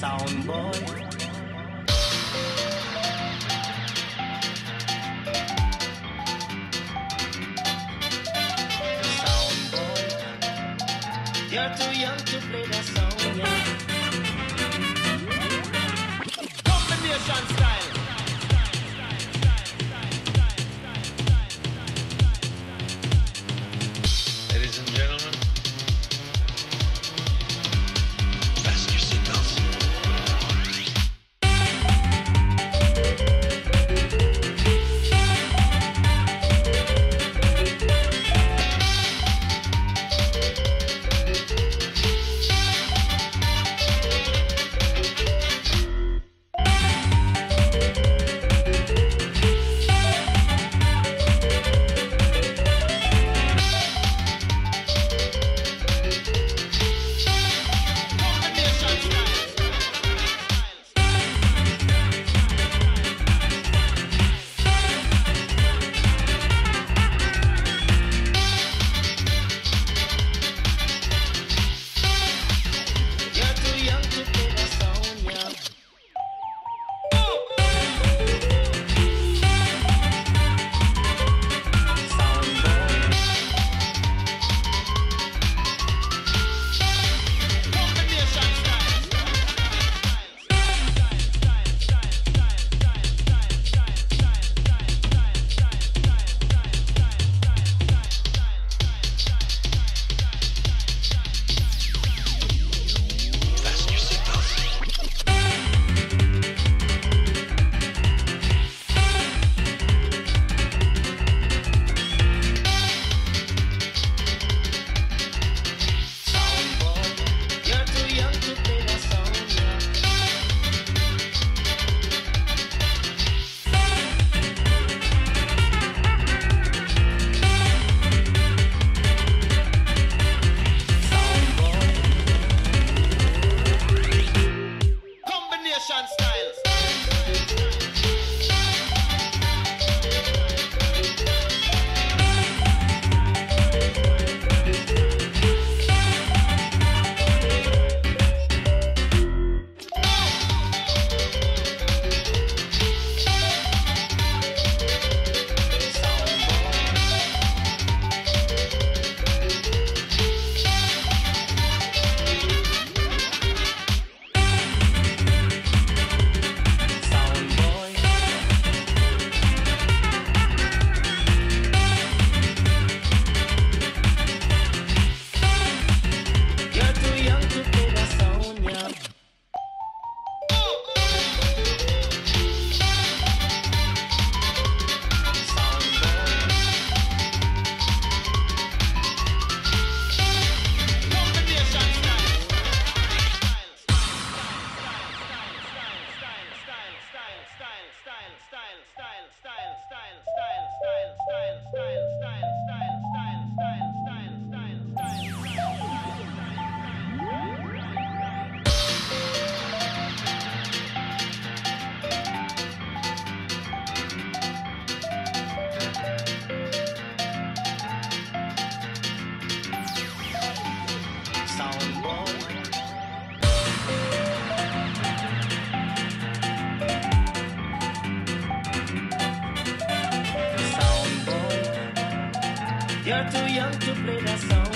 sound boy. You're too young to play the sound, yeah. Combination style. Ladies and gentlemen, style. You're too young to play that song.